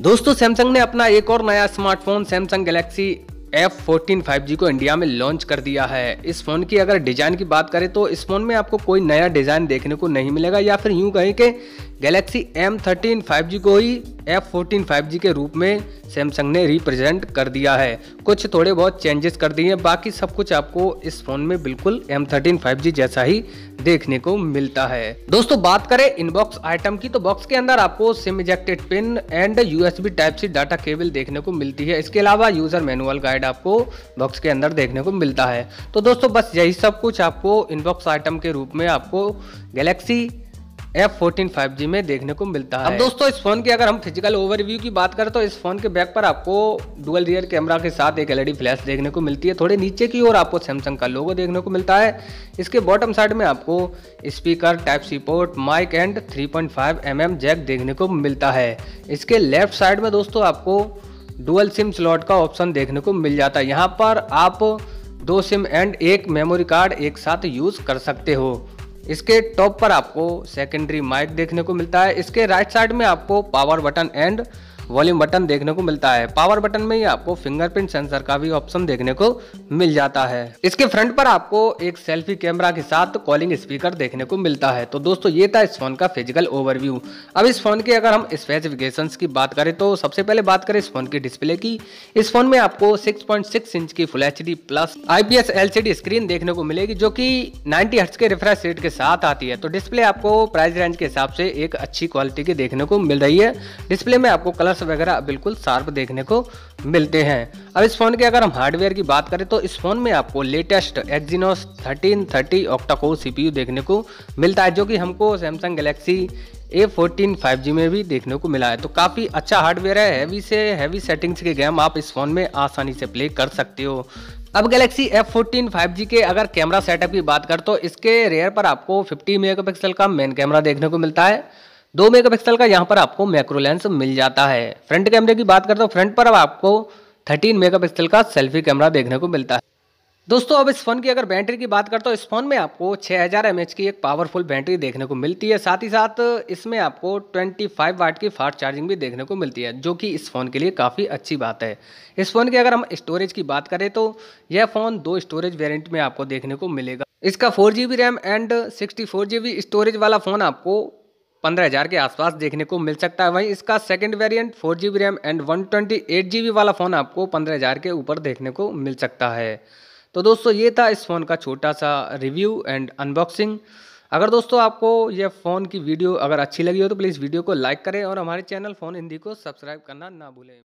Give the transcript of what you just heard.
दोस्तों सैमसंग ने अपना एक और नया smartphone Samsung Galaxy F fourteen five G को इंडिया में लॉन्च कर दिया है। इस फ़ोन की अगर डिज़ाइन की बात करें तो इस फ़ोन में आपको कोई नया डिज़ाइन देखने को नहीं मिलेगा, या फिर यूँ कहें कि Galaxy M thirteen five G को ही एफ़ फोर्टीन फाइव के रूप में सैमसंग ने रिप्रेजेंट कर दिया है। कुछ थोड़े बहुत चेंजेस कर दिए हैं, बाकी सब कुछ आपको इस फ़ोन में बिल्कुल एम थर्टीन फाइव जी जैसा ही देखने को मिलता है। दोस्तों, बात करें इनबॉक्स आइटम की तो बॉक्स के अंदर आपको SIM ejected pin and USB type C data cable देखने को मिलती है। इसके अलावा यूज़र मैनुअल गाइड आपको बॉक्स के अंदर देखने को मिलता है। तो दोस्तों, बस यही सब कुछ आपको इनबॉक्स आइटम के रूप में आपको Galaxy F fourteen five G में देखने को मिलता है। अब दोस्तों इस फ़ोन की अगर हम फ़िज़िकल ओवरव्यू की बात करें तो इस फ़ोन के बैक पर आपको डुअल रियर कैमरा के साथ एक एलईडी फ्लैश देखने को मिलती है। थोड़े नीचे की ओर आपको सैमसंग का लोगो देखने को मिलता है। इसके बॉटम साइड में आपको speaker type C port mic and 3.5 point five M M jack देखने को मिलता है। इसके लेफ़्ट साइड में दोस्तों आपको डुअल सिम स्लॉट का ऑप्शन देखने को मिल जाता है। यहाँ पर आप दो सिम एंड एक मेमोरी कार्ड एक साथ यूज़ कर सकते हो। इसके टॉप पर आपको सेकेंडरी माइक देखने को मिलता है। इसके राइट साइड में आपको power button and volume button देखने को मिलता है। पावर बटन में ही आपको फिंगरप्रिंट सेंसर का भी ऑप्शन देखने को मिल जाता है। इसके फ्रंट पर आपको एक सेल्फी कैमरा के साथ कॉलिंग स्पीकर देखने को मिलता है। तो दोस्तों, ये था इस फ़ोन का फ़िज़िकल ओवरव्यू। अब इस फ़ोन के अगर हम स्पेसिफिकेशन की बात करें तो सबसे पहले बात करें इस फ़ोन की डिस्प्ले की। इस फ़ोन में आपको सिक्स इंच की full H plus IPS LCD screen देखने को मिलेगी, जो की नाइनटी हर्ट्स के रिफ्रेश रेट के साथ आती है। तो डिस्प्ले आपको प्राइस रेंज के हिसाब से एक अच्छी क्वालिटी की देखने को मिल रही है। डिस्प्ले में आपको कलर कलर्स वगैरह बिल्कुल शार्प देखने को मिलते हैं। अब इस फ़ोन के अगर हम हार्डवेयर की बात करें तो इस फ़ोन में आपको लेटेस्ट एक्जीनोस 1330 ऑक्टाकोर सीपीयू देखने को मिलता है, जो कि हमको Samsung Galaxy A fourteen five G में भी देखने को मिला है। तो काफ़ी अच्छा हार्डवेयर है हैवी से हैवी सेटिंग्स के गेम आप इस फ़ोन में आसानी से प्ले कर सकते हो। अब Galaxy F fourteen five G के अगर कैमरा सेटअप की बात कर तो इसके रेयर पर आपको 50 मेगापिक्सल का मेन कैमरा देखने को मिलता है। दो मेगापिक्सल का यहाँ पर आपको मैक्रो लेंस मिल जाता है। फ्रंट कैमरे की बात करते हो फ्रंट पर अब आपको 13 मेगापिक्सल का सेल्फी कैमरा देखने को मिलता है। दोस्तों, अब इस फ़ोन की अगर बैटरी की बात करते हो, इस फ़ोन में आपको 6000 हज़ार की एक पावरफुल बैटरी देखने को मिलती है। साथ ही साथ इसमें आपको 25 वाट की फास्ट चार्जिंग भी देखने को मिलती है, जो कि इस फ़ोन के लिए काफ़ी अच्छी बात है। इस फ़ोन की अगर हम स्टोरेज की बात करें तो यह फ़ोन दो स्टोरेज वेरियंट में आपको देखने को मिलेगा। इसका four G RAM and sixty four storage वाला फ़ोन आपको पंद्रह हज़ार के आसपास देखने को मिल सकता है। वहीं इसका second variant four G B RAM and one twenty eight G B वाला फ़ोन आपको पंद्रह हज़ार के ऊपर देखने को मिल सकता है। तो दोस्तों, ये था इस फ़ोन का छोटा सा रिव्यू एंड अनबॉक्सिंग अगर दोस्तों आपको यह फ़ोन की वीडियो अगर अच्छी लगी हो तो प्लीज़ वीडियो को लाइक करें और हमारे चैनल फ़ोन हिंदी को सब्सक्राइब करना ना भूलें।